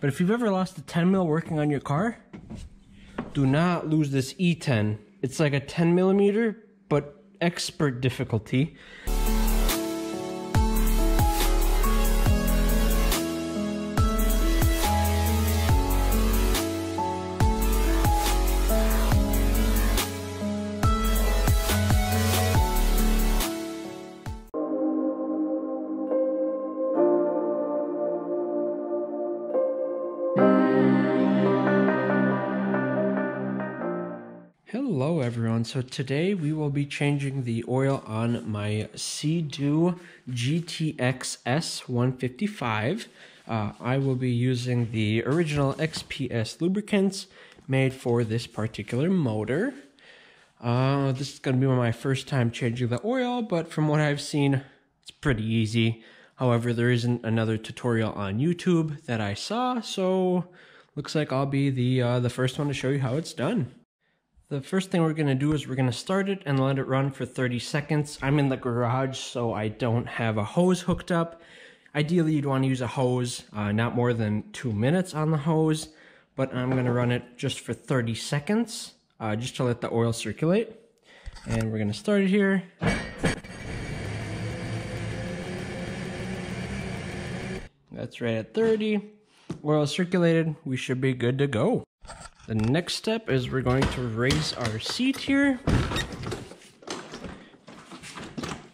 But if you've ever lost a 10 mil working on your car, do not lose this E10. It's like a 10 millimeter, but expert difficulty. Hello everyone, so today we will be changing the oil on my Sea-Doo GTX S155. Uh, I will be using the original XPS lubricants made for this particular motor. Uh, this is going to be my first time changing the oil, but from what I've seen, it's pretty easy. However, there isn't another tutorial on YouTube that I saw, so looks like I'll be the uh, the first one to show you how it's done. The first thing we're going to do is we're going to start it and let it run for 30 seconds. I'm in the garage, so I don't have a hose hooked up. Ideally, you'd want to use a hose, uh, not more than two minutes on the hose, but I'm going to run it just for 30 seconds, uh, just to let the oil circulate. And we're going to start it here. That's right at 30. Oil circulated, we should be good to go. The next step is we're going to raise our seat here.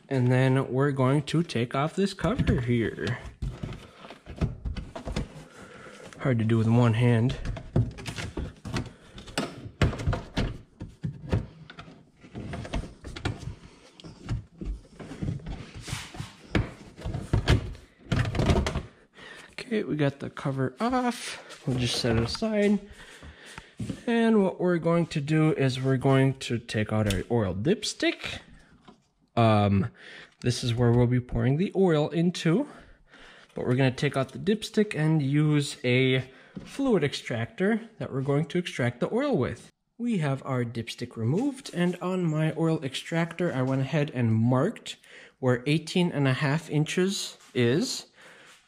And then we're going to take off this cover here. Hard to do with one hand. Okay, we got the cover off. We'll just set it aside. And what we're going to do is we're going to take out our oil dipstick. Um, this is where we'll be pouring the oil into. But we're going to take out the dipstick and use a fluid extractor that we're going to extract the oil with. We have our dipstick removed and on my oil extractor I went ahead and marked where 18 and a half inches is.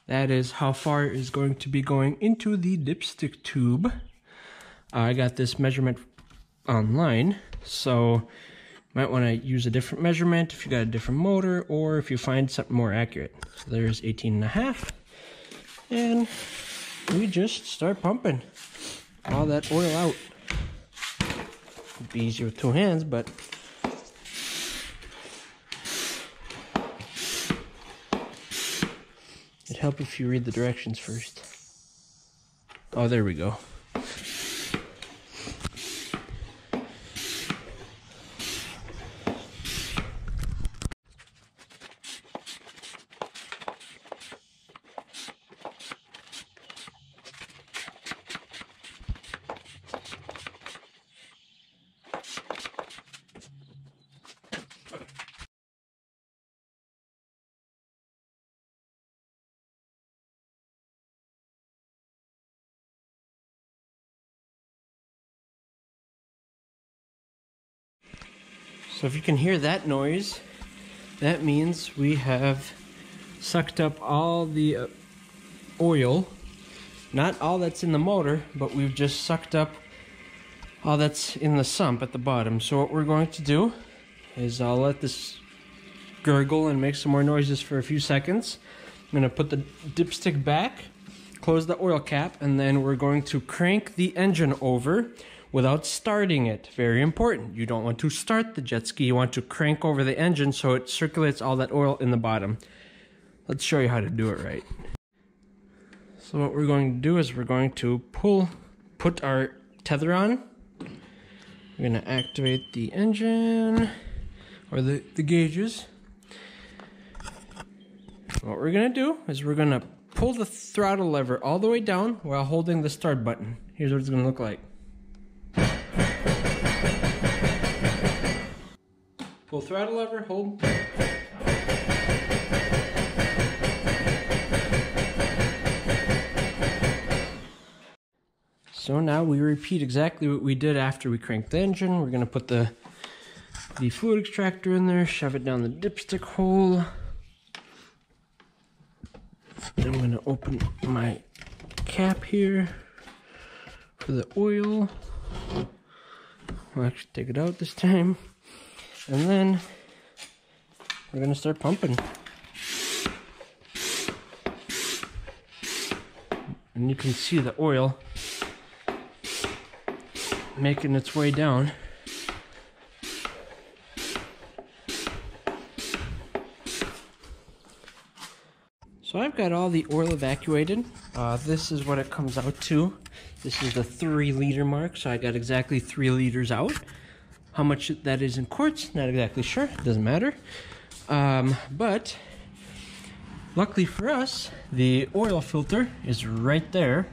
That is how far is going to be going into the dipstick tube. I got this measurement online, so you might want to use a different measurement if you got a different motor or if you find something more accurate. So there's 18 and a half. And we just start pumping all that oil out. It'd be easier with two hands, but it'd help if you read the directions first. Oh, there we go. So if you can hear that noise, that means we have sucked up all the uh, oil. Not all that's in the motor, but we've just sucked up all that's in the sump at the bottom. So what we're going to do is I'll let this gurgle and make some more noises for a few seconds. I'm going to put the dipstick back, close the oil cap, and then we're going to crank the engine over without starting it. Very important. You don't want to start the jet ski. You want to crank over the engine so it circulates all that oil in the bottom. Let's show you how to do it right. So what we're going to do is we're going to pull, put our tether on. We're going to activate the engine or the, the gauges. What we're going to do is we're going to pull the throttle lever all the way down while holding the start button. Here's what it's going to look like. Pull throttle lever, hold. So now we repeat exactly what we did after we cranked the engine. We're gonna put the the fluid extractor in there, shove it down the dipstick hole. I'm gonna open my cap here for the oil. We'll actually take it out this time. And then we're gonna start pumping. And you can see the oil making its way down. So Got all the oil evacuated. Uh, this is what it comes out to. This is the three liter mark, so I got exactly three liters out. How much that is in quarts, not exactly sure, doesn't matter. Um, but luckily for us, the oil filter is right there.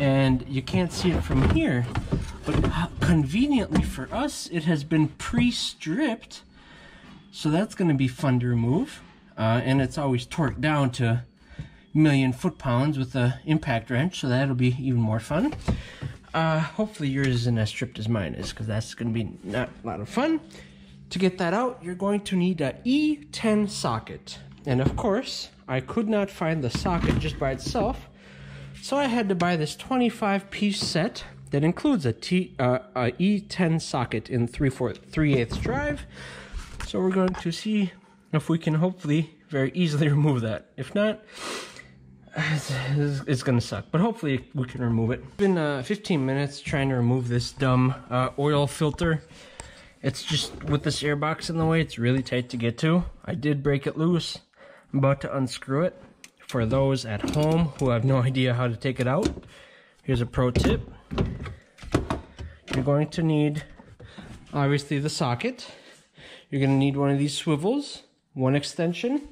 And you can't see it from here, but conveniently for us, it has been pre-stripped. So that's gonna be fun to remove. Uh, and it's always torqued down to million foot-pounds with the impact wrench, so that'll be even more fun. Uh, hopefully yours isn't as stripped as mine is, because that's going to be not a lot of fun. To get that out, you're going to need a E10 socket. And of course, I could not find the socket just by itself, so I had to buy this 25 piece set that includes a, T, uh, a E10 socket in 3 4 3 8 drive. So we're going to see if we can hopefully very easily remove that. If not, it's, it's, gonna suck, but hopefully we can remove it. It's been uh, 15 minutes trying to remove this dumb uh, oil filter. It's just, with this airbox in the way, it's really tight to get to. I did break it loose. I'm about to unscrew it. For those at home who have no idea how to take it out, here's a pro tip. You're going to need, obviously, the socket. You're gonna need one of these swivels, one extension,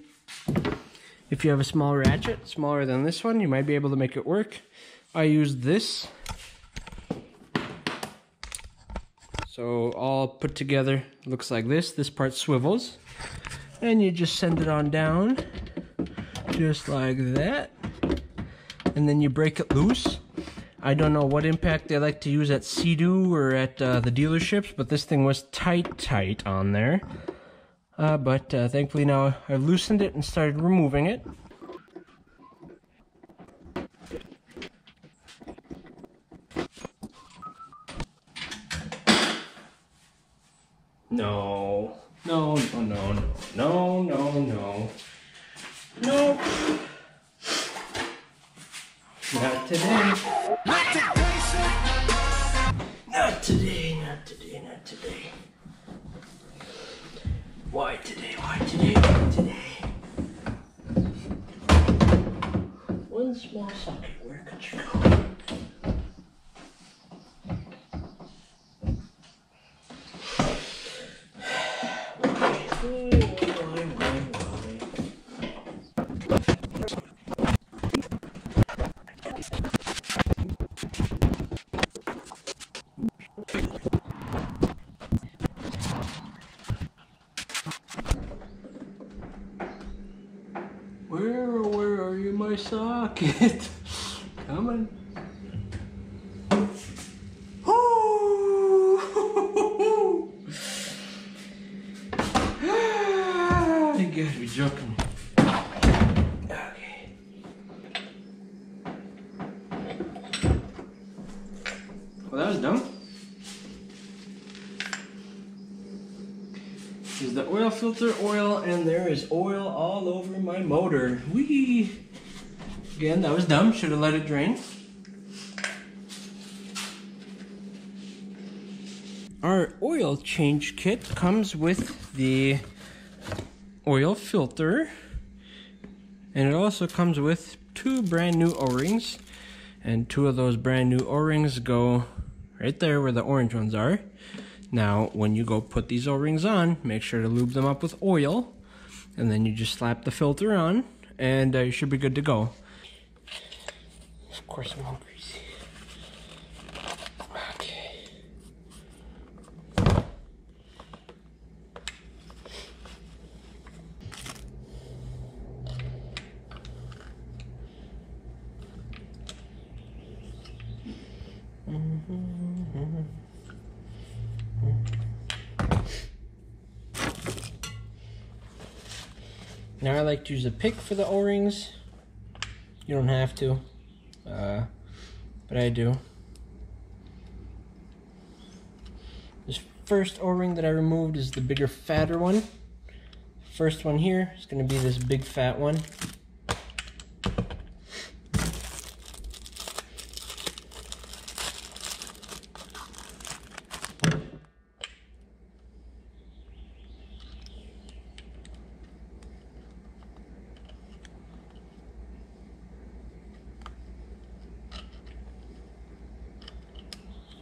if you have a small ratchet, smaller than this one, you might be able to make it work. I use this. So all put together looks like this. This part swivels. And you just send it on down, just like that. And then you break it loose. I don't know what impact they like to use at Sea-Doo or at uh, the dealerships, but this thing was tight, tight on there. Uh, but uh, thankfully now I've loosened it and started removing it. No, no, no, no, no, no, no, no. Not today. Not today, Not today, not today, not today. Why today? Why today? Why today? One small socket, where could you go? Where, where are you, my socket? Come on. you gotta be joking. Okay. Well, that was dumb. is the oil filter oil and there is oil all over my motor. Whee! Again, that was dumb. Should have let it drain. Our oil change kit comes with the oil filter and it also comes with two brand new o-rings and two of those brand new o-rings go right there where the orange ones are now, when you go put these O-rings on, make sure to lube them up with oil, and then you just slap the filter on, and uh, you should be good to go. Of course, I'm all greasy. Okay. Now I like to use a pick for the O-rings. You don't have to. But I do. This first O-ring that I removed is the bigger, fatter one. First one here is going to be this big fat one.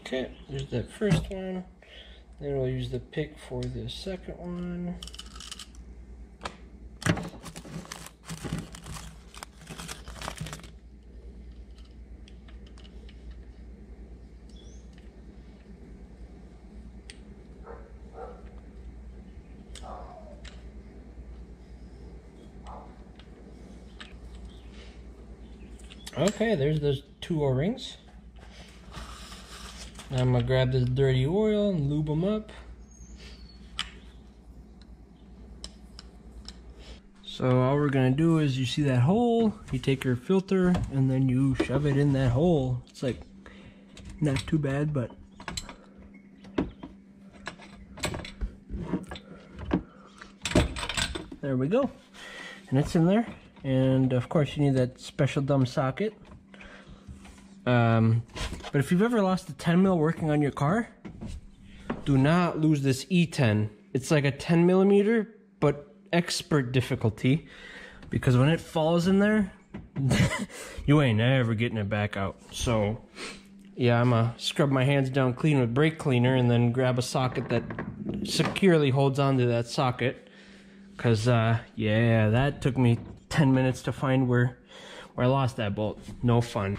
Okay, there's that first one. Then we'll use the pick for the second one. Okay, there's those two O-rings. I'm gonna grab this dirty oil and lube them up. So all we're gonna do is you see that hole, you take your filter and then you shove it in that hole. It's like not too bad, but there we go. And it's in there. And of course you need that special dumb socket. Um, but if you've ever lost a 10 mil working on your car, do not lose this E10. It's like a 10 millimeter, but expert difficulty. Because when it falls in there, you ain't ever getting it back out. So, yeah, I'm gonna scrub my hands down clean with brake cleaner and then grab a socket that securely holds onto that socket. Cause, uh, yeah, that took me 10 minutes to find where, where I lost that bolt. No fun.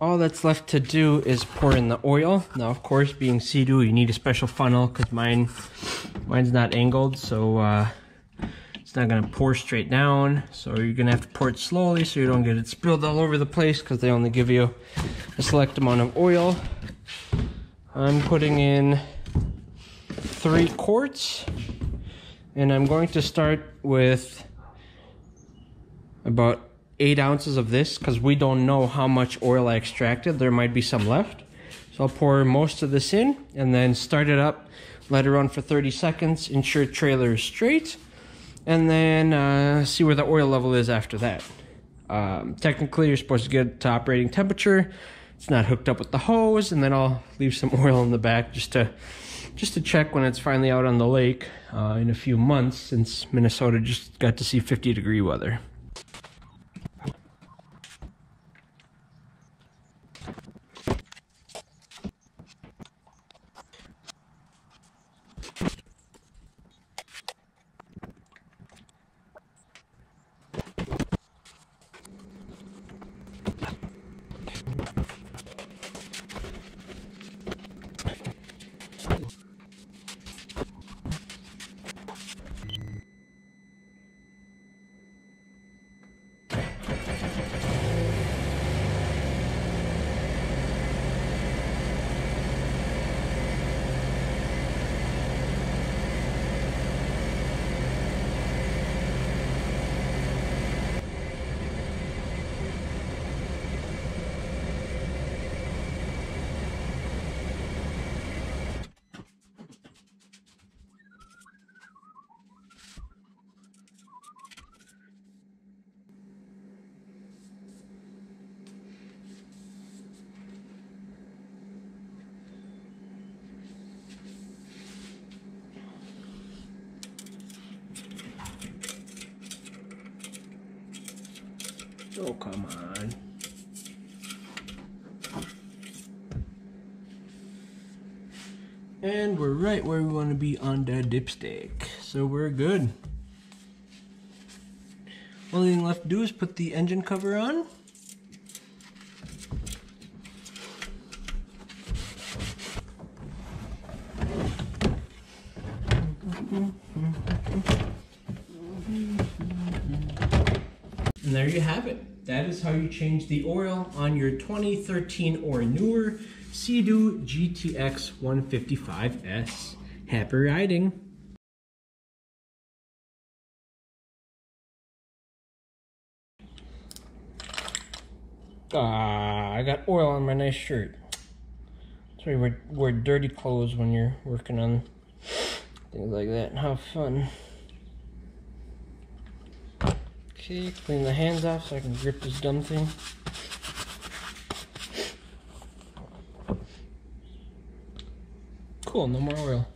all that's left to do is pour in the oil. Now, of course, being Sea-Doo, you need a special funnel because mine, mine's not angled, so uh, it's not gonna pour straight down. So you're gonna have to pour it slowly so you don't get it spilled all over the place because they only give you a select amount of oil. I'm putting in three quarts, and I'm going to start with about eight ounces of this because we don't know how much oil I extracted. There might be some left. So I'll pour most of this in and then start it up, let it run for 30 seconds, ensure trailer is straight, and then uh, see where the oil level is after that. Um, technically, you're supposed to get it to operating temperature. It's not hooked up with the hose, and then I'll leave some oil in the back just to just to check when it's finally out on the lake uh, in a few months since Minnesota just got to see 50 degree weather. Oh, come on. And we're right where we want to be on that dipstick. So we're good. Only thing left to do is put the engine cover on. And there you have it. That is how you change the oil on your 2013 or newer Sea-Doo GTX 155S. Happy riding! Ah, I got oil on my nice shirt. Why you wear, wear dirty clothes when you're working on things like that. How fun. Okay, clean the hands off so I can grip this dumb thing. Cool, no more oil.